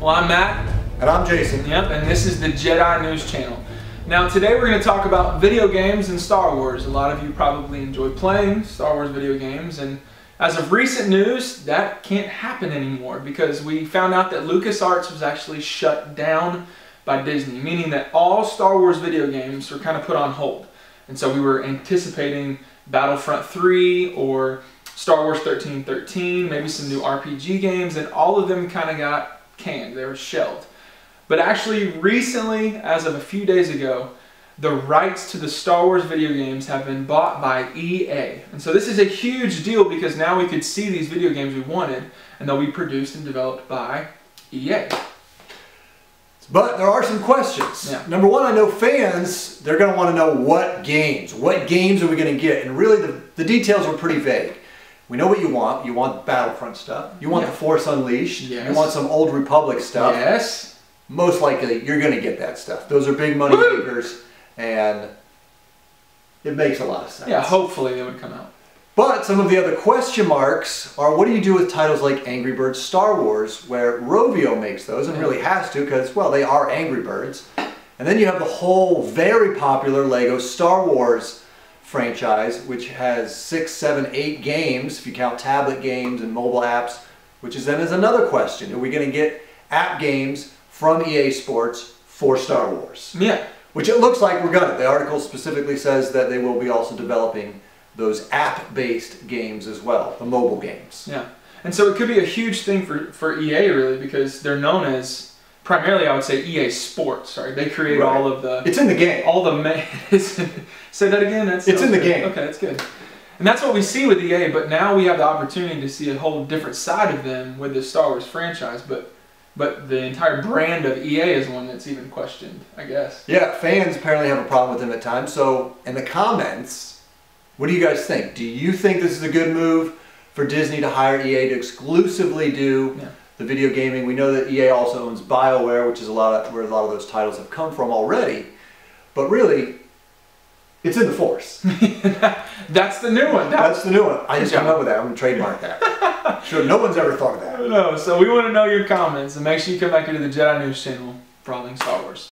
Well, I'm Matt. And I'm Jason. Yep, and this is the Jedi News Channel. Now, today we're going to talk about video games and Star Wars. A lot of you probably enjoy playing Star Wars video games, and as of recent news, that can't happen anymore because we found out that LucasArts was actually shut down by Disney, meaning that all Star Wars video games were kind of put on hold. And so we were anticipating Battlefront 3 or Star Wars 1313, maybe some new RPG games, and all of them kind of got canned. They were shelved. But actually, recently, as of a few days ago, the rights to the Star Wars video games have been bought by EA. And so this is a huge deal because now we could see these video games we wanted, and they'll be produced and developed by EA. But there are some questions. Yeah. Number one, I know fans, they're going to want to know what games. What games are we going to get? And really, the, the details were pretty vague. We know what you want. You want Battlefront stuff. You want Yeah. The Force Unleashed. Yes. You want some Old Republic stuff. Yes. Most likely, you're going to get that stuff. Those are big money Woo! makers, and it makes a lot of sense. Yeah, hopefully they would come out. But some of the other question marks are what do you do with titles like Angry Birds Star Wars, where Rovio makes those and really has to because, well, they are Angry Birds. And then you have the whole very popular Lego Star Wars franchise, which has six, seven, eight games, if you count tablet games and mobile apps, which is then is another question. Are we going to get app games from EA Sports for Star Wars? Yeah. Which it looks like we're gonna. The article specifically says that they will be also developing those app-based games as well, the mobile games. Yeah. And so it could be a huge thing for, for EA really because they're known as primarily I would say EA Sports, right? They create Right. all of the It's in the game. all the ma- say that again. That's It's in the good. game. Okay, that's good. And that's what we see with EA, but now we have the opportunity to see a whole different side of them with the Star Wars franchise. But but the entire brand of EA is one that's even questioned, I guess. Yeah, fans apparently have a problem with them at times. So, in the comments, what do you guys think? Do you think this is a good move for Disney to hire EA to exclusively do Yeah. The video gaming? We know that EA also owns BioWare, which is a lot of, where a lot of those titles have come from already. But really, it's in the Force. That's the new one. That, That's the new one. I just came up with that. I'm gonna trademark that. sure, no one's ever thought of that. No. So we want to know your comments, and make sure you come back into the Jedi News channel for all things Star Wars.